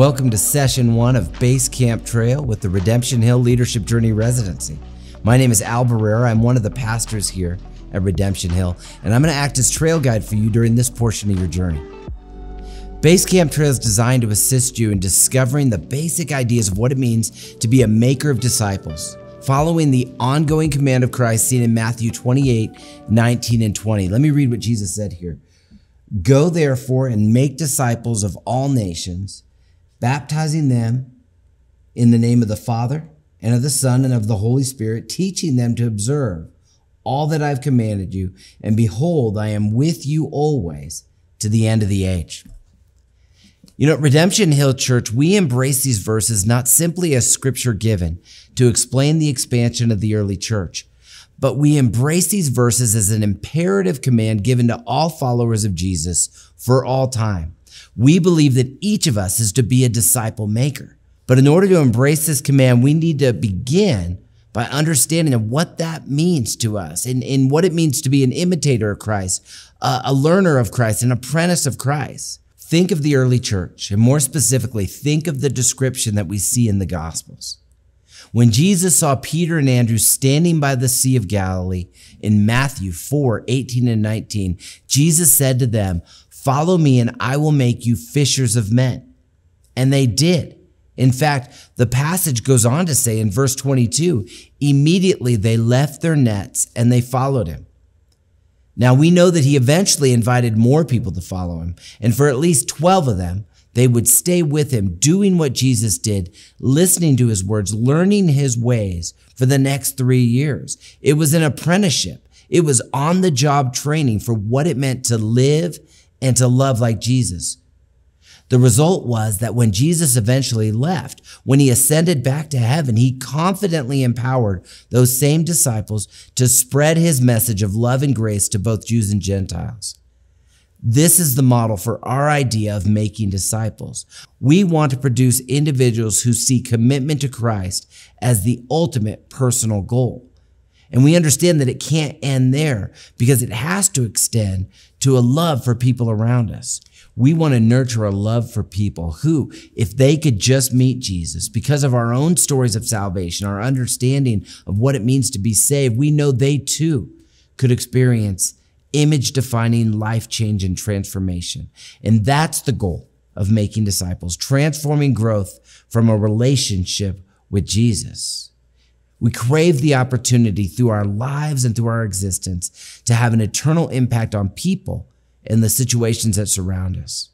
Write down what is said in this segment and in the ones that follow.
Welcome to session one of Base Camp Trail with the Redemption Hill Leadership Journey Residency. My name is Al Barrera. I'm one of the pastors here at Redemption Hill, and I'm going to act as trail guide for you during this portion of your journey. Base Camp Trail is designed to assist you in discovering the basic ideas of what it means to be a maker of disciples, following the ongoing command of Christ seen in Matthew 28 19 and 20. Let me read what Jesus said here Go therefore and make disciples of all nations baptizing them in the name of the Father and of the Son and of the Holy Spirit, teaching them to observe all that I've commanded you. And behold, I am with you always to the end of the age. You know, at Redemption Hill Church, we embrace these verses not simply as scripture given to explain the expansion of the early church, but we embrace these verses as an imperative command given to all followers of Jesus for all time. We believe that each of us is to be a disciple maker. But in order to embrace this command, we need to begin by understanding what that means to us and, and what it means to be an imitator of Christ, a learner of Christ, an apprentice of Christ. Think of the early church, and more specifically, think of the description that we see in the Gospels. When Jesus saw Peter and Andrew standing by the Sea of Galilee in Matthew 4 18 and 19, Jesus said to them, Follow me and I will make you fishers of men. And they did. In fact, the passage goes on to say in verse 22 immediately they left their nets and they followed him. Now we know that he eventually invited more people to follow him, and for at least 12 of them, they would stay with him, doing what Jesus did, listening to his words, learning his ways for the next three years. It was an apprenticeship. It was on the job training for what it meant to live and to love like Jesus. The result was that when Jesus eventually left, when he ascended back to heaven, he confidently empowered those same disciples to spread his message of love and grace to both Jews and Gentiles. This is the model for our idea of making disciples. We want to produce individuals who see commitment to Christ as the ultimate personal goal. And we understand that it can't end there because it has to extend to a love for people around us. We want to nurture a love for people who, if they could just meet Jesus, because of our own stories of salvation, our understanding of what it means to be saved, we know they too could experience image defining life change and transformation. And that's the goal of making disciples, transforming growth from a relationship with Jesus. We crave the opportunity through our lives and through our existence to have an eternal impact on people and the situations that surround us.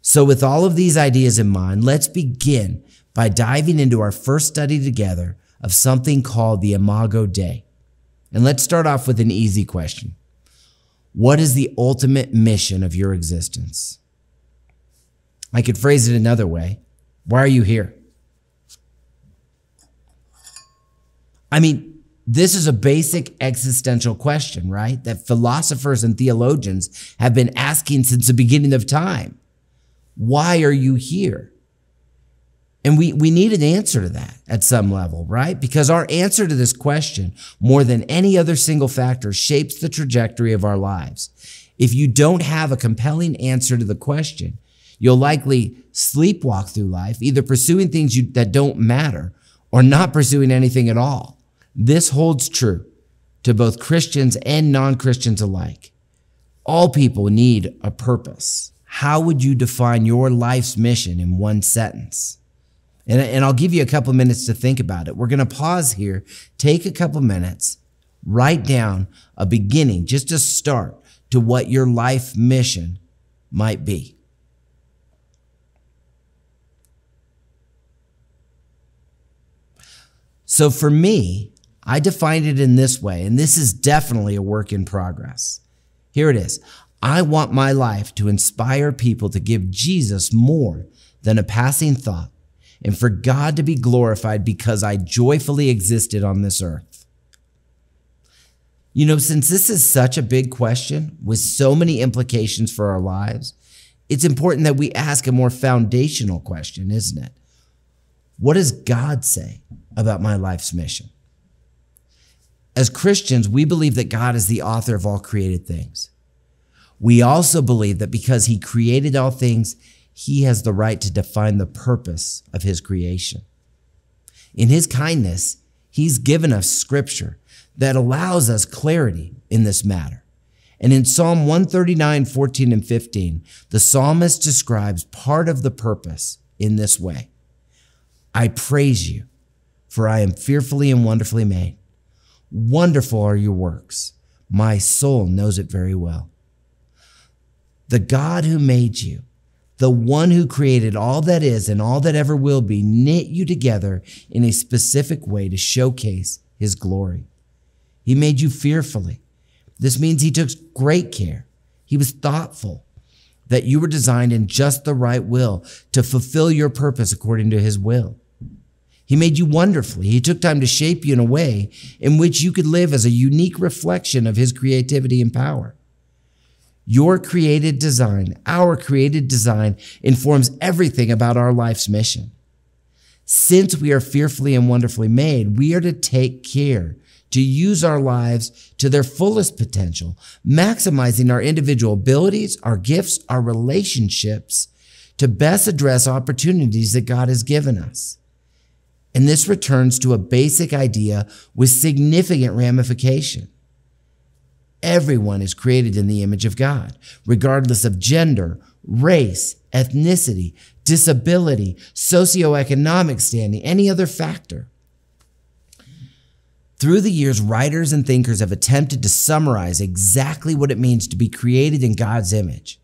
So, with all of these ideas in mind, let's begin by diving into our first study together of something called the Imago Dei. And let's start off with an easy question What is the ultimate mission of your existence? I could phrase it another way Why are you here? I mean, this is a basic existential question, right? That philosophers and theologians have been asking since the beginning of time. Why are you here? And we, we need an answer to that at some level, right? Because our answer to this question, more than any other single factor, shapes the trajectory of our lives. If you don't have a compelling answer to the question, you'll likely sleepwalk through life, either pursuing things you, that don't matter or not pursuing anything at all. This holds true to both Christians and non Christians alike. All people need a purpose. How would you define your life's mission in one sentence? And, and I'll give you a couple minutes to think about it. We're going to pause here, take a couple minutes, write down a beginning, just a start to what your life mission might be. So for me, I defined it in this way, and this is definitely a work in progress. Here it is. I want my life to inspire people to give Jesus more than a passing thought and for God to be glorified because I joyfully existed on this earth. You know, since this is such a big question with so many implications for our lives, it's important that we ask a more foundational question, isn't it? What does God say about my life's mission? As Christians, we believe that God is the author of all created things. We also believe that because he created all things, he has the right to define the purpose of his creation. In his kindness, he's given us scripture that allows us clarity in this matter. And in Psalm 139, 14 and 15, the psalmist describes part of the purpose in this way. I praise you, for I am fearfully and wonderfully made. Wonderful are your works. My soul knows it very well. The God who made you, the one who created all that is and all that ever will be, knit you together in a specific way to showcase his glory. He made you fearfully. This means he took great care. He was thoughtful that you were designed in just the right will to fulfill your purpose according to his will. He made you wonderfully. He took time to shape you in a way in which you could live as a unique reflection of his creativity and power. Your created design, our created design, informs everything about our life's mission. Since we are fearfully and wonderfully made, we are to take care to use our lives to their fullest potential, maximizing our individual abilities, our gifts, our relationships to best address opportunities that God has given us. And this returns to a basic idea with significant ramification. Everyone is created in the image of God, regardless of gender, race, ethnicity, disability, socioeconomic standing, any other factor. Through the years, writers and thinkers have attempted to summarize exactly what it means to be created in God's image.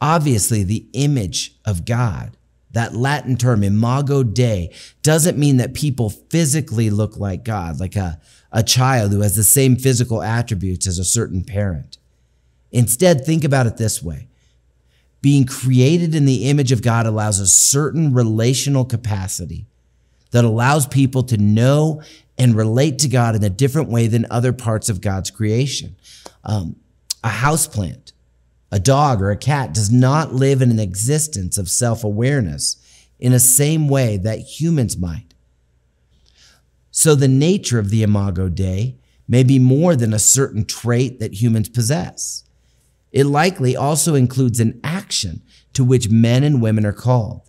Obviously, the image of God, that Latin term, imago Dei, doesn't mean that people physically look like God, like a, a child who has the same physical attributes as a certain parent. Instead, think about it this way. Being created in the image of God allows a certain relational capacity that allows people to know and relate to God in a different way than other parts of God's creation. Um, a houseplant, a dog, or a cat does not live in an existence of self awareness in the same way that humans might. So, the nature of the Imago Dei may be more than a certain trait that humans possess. It likely also includes an action to which men and women are called.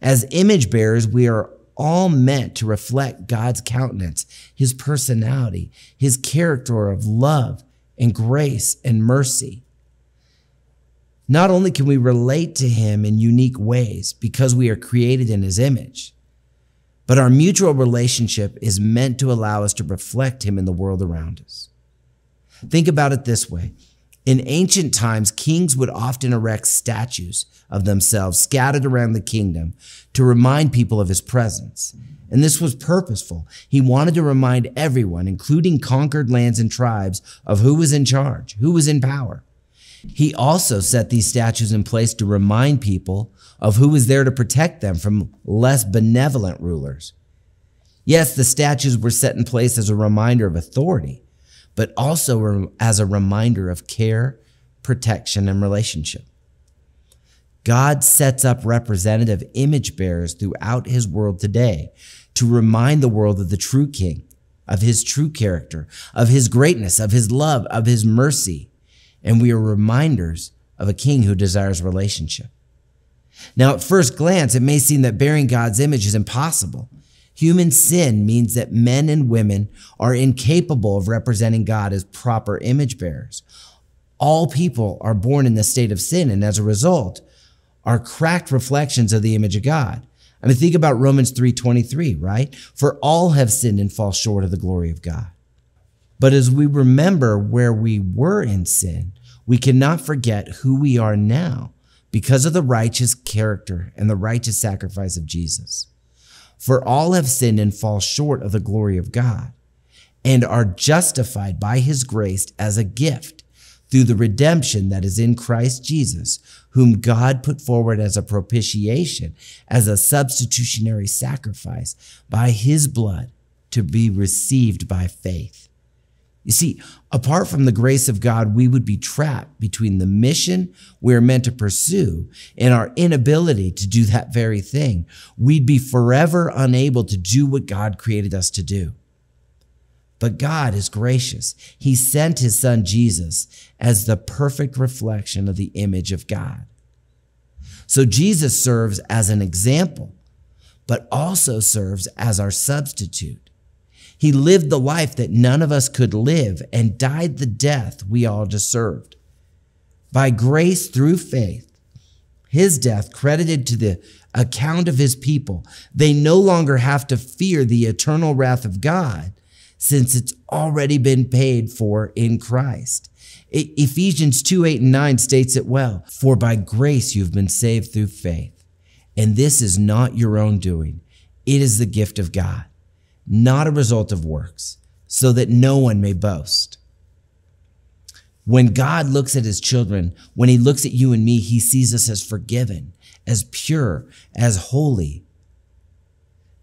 As image bearers, we are all meant to reflect God's countenance, his personality, his character of love and grace and mercy. Not only can we relate to him in unique ways because we are created in his image, but our mutual relationship is meant to allow us to reflect him in the world around us. Think about it this way. In ancient times, kings would often erect statues of themselves scattered around the kingdom to remind people of his presence. And this was purposeful. He wanted to remind everyone, including conquered lands and tribes, of who was in charge, who was in power. He also set these statues in place to remind people of who was there to protect them from less benevolent rulers. Yes, the statues were set in place as a reminder of authority, but also as a reminder of care, protection, and relationship. God sets up representative image bearers throughout his world today to remind the world of the true king, of his true character, of his greatness, of his love, of his mercy. And we are reminders of a king who desires relationship. Now, at first glance, it may seem that bearing God's image is impossible. Human sin means that men and women are incapable of representing God as proper image bearers. All people are born in the state of sin, and as a result, are cracked reflections of the image of God. I mean, think about Romans 3:23, right? For all have sinned and fall short of the glory of God. But as we remember where we were in sin, we cannot forget who we are now because of the righteous character and the righteous sacrifice of Jesus. For all have sinned and fall short of the glory of God and are justified by his grace as a gift through the redemption that is in Christ Jesus, whom God put forward as a propitiation, as a substitutionary sacrifice by his blood to be received by faith. You see, apart from the grace of God, we would be trapped between the mission we're meant to pursue and our inability to do that very thing. We'd be forever unable to do what God created us to do. But God is gracious. He sent his son Jesus as the perfect reflection of the image of God. So Jesus serves as an example, but also serves as our substitute. He lived the life that none of us could live and died the death we all deserved. By grace through faith, his death credited to the account of his people, they no longer have to fear the eternal wrath of God since it's already been paid for in Christ. Ephesians 2 8 and 9 states it well For by grace you've been saved through faith. And this is not your own doing, it is the gift of God, not a result of works, so that no one may boast. When God looks at his children, when he looks at you and me, he sees us as forgiven, as pure, as holy.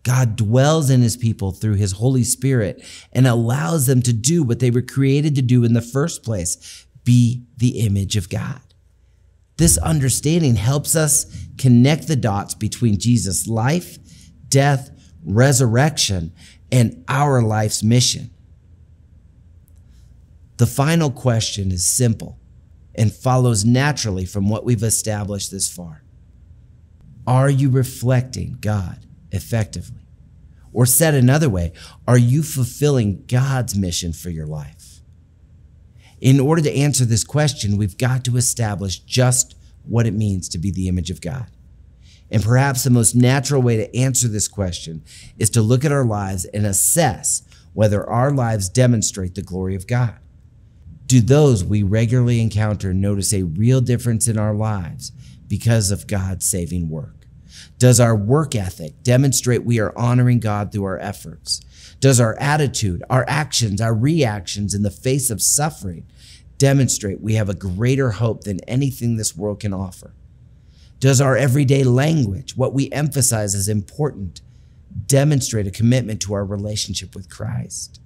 God dwells in his people through his Holy Spirit and allows them to do what they were created to do in the first place be the image of God. This understanding helps us connect the dots between Jesus' life, death, resurrection, and our life's mission. The final question is simple and follows naturally from what we've established this far. Are you reflecting God effectively? Or said another way, are you fulfilling God's mission for your life? In order to answer this question, we've got to establish just what it means to be the image of God. And perhaps the most natural way to answer this question is to look at our lives and assess whether our lives demonstrate the glory of God. Do those we regularly encounter notice a real difference in our lives because of God's saving work? Does our work ethic demonstrate we are honoring God through our efforts? Does our attitude, our actions, our reactions in the face of suffering demonstrate we have a greater hope than anything this world can offer? Does our everyday language, what we emphasize as important, demonstrate a commitment to our relationship with Christ?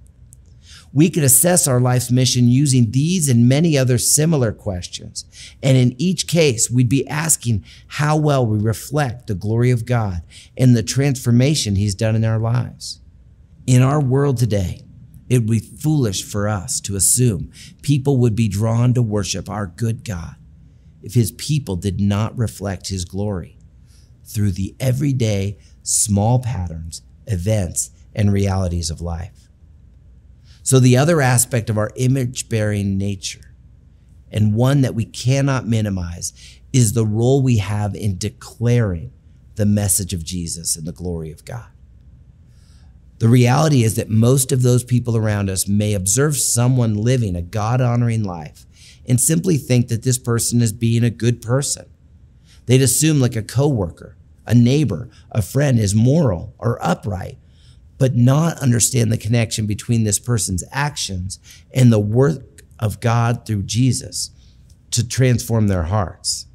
we could assess our life's mission using these and many other similar questions. And in each case, we'd be asking how well we reflect the glory of God and the transformation He's done in our lives. In our world today, it would be foolish for us to assume people would be drawn to worship our good God if His people did not reflect His glory through the everyday small patterns, events, and realities of life. So, the other aspect of our image bearing nature, and one that we cannot minimize, is the role we have in declaring the message of Jesus and the glory of God. The reality is that most of those people around us may observe someone living a God honoring life and simply think that this person is being a good person. They'd assume, like a coworker, a neighbor, a friend is moral or upright but not understand the connection between this person's actions and the work of God through Jesus to transform their hearts.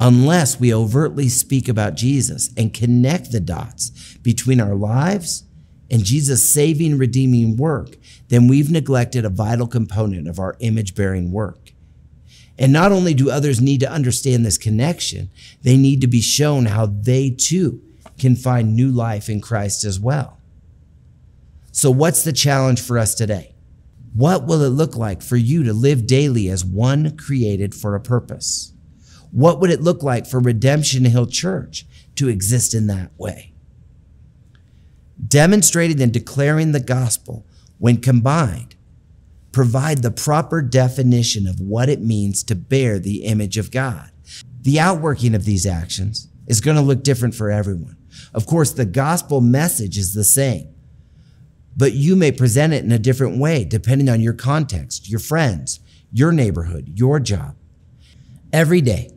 Unless we overtly speak about Jesus and connect the dots between our lives and Jesus' saving, redeeming work, then we've neglected a vital component of our image bearing work. And not only do others need to understand this connection, they need to be shown how they too can find new life in Christ as well. So, what's the challenge for us today? What will it look like for you to live daily as one created for a purpose? What would it look like for Redemption Hill Church to exist in that way? Demonstrating and declaring the gospel, when combined, provide the proper definition of what it means to bear the image of God. The outworking of these actions is going to look different for everyone. Of course, the gospel message is the same but you may present it in a different way depending on your context, your friends, your neighborhood, your job. Every day,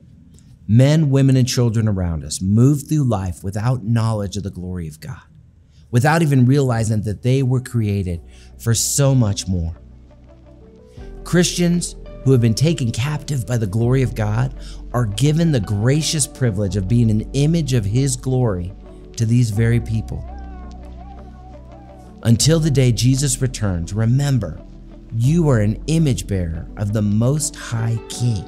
men, women, and children around us move through life without knowledge of the glory of God, without even realizing that they were created for so much more. Christians who have been taken captive by the glory of God are given the gracious privilege of being an image of His glory to these very people. Until the day Jesus returns, remember, you are an image bearer of the Most High King.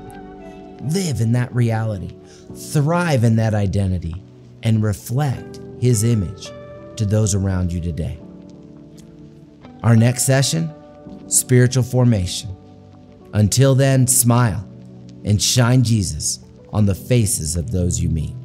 Live in that reality, thrive in that identity, and reflect His image to those around you today. Our next session spiritual formation. Until then, smile and shine Jesus on the faces of those you meet.